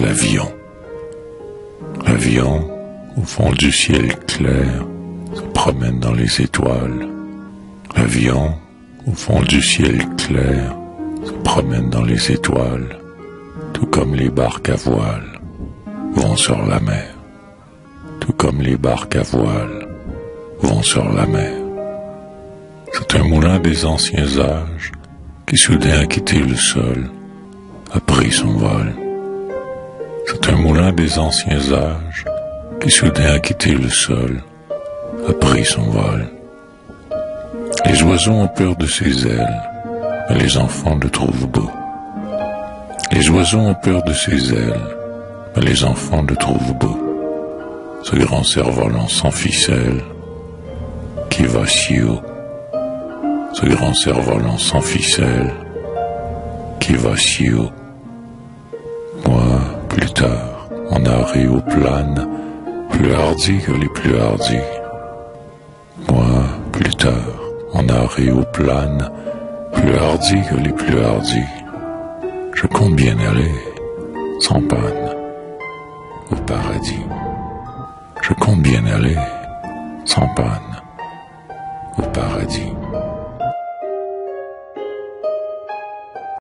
L'avion. L'avion, au fond du ciel clair, se promène dans les étoiles. L'avion, au fond du ciel clair, se promène dans les étoiles, tout comme les barques à voile vont sur la mer, tout comme les barques à voile vont sur la mer. C'est un moulin des anciens âges qui soudain a quitté le sol, a pris son vol. C'est un moulin des anciens âges qui soudain a quitté le sol, a pris son vol. Les oiseaux ont peur de ses ailes, mais les enfants le trouvent beau. Les oiseaux ont peur de ses ailes, mais les enfants le trouvent beau. Ce grand cerf-volant sans ficelle, qui va si haut. Ce grand cerf-volant sans ficelle, qui va si haut. En arrêt au plane, plus hardi que les plus hardis. Moi, plus tard, en plane, plus hardi que les plus hardis. Je compte bien aller, sans panne, au paradis. Je compte bien aller, sans panne.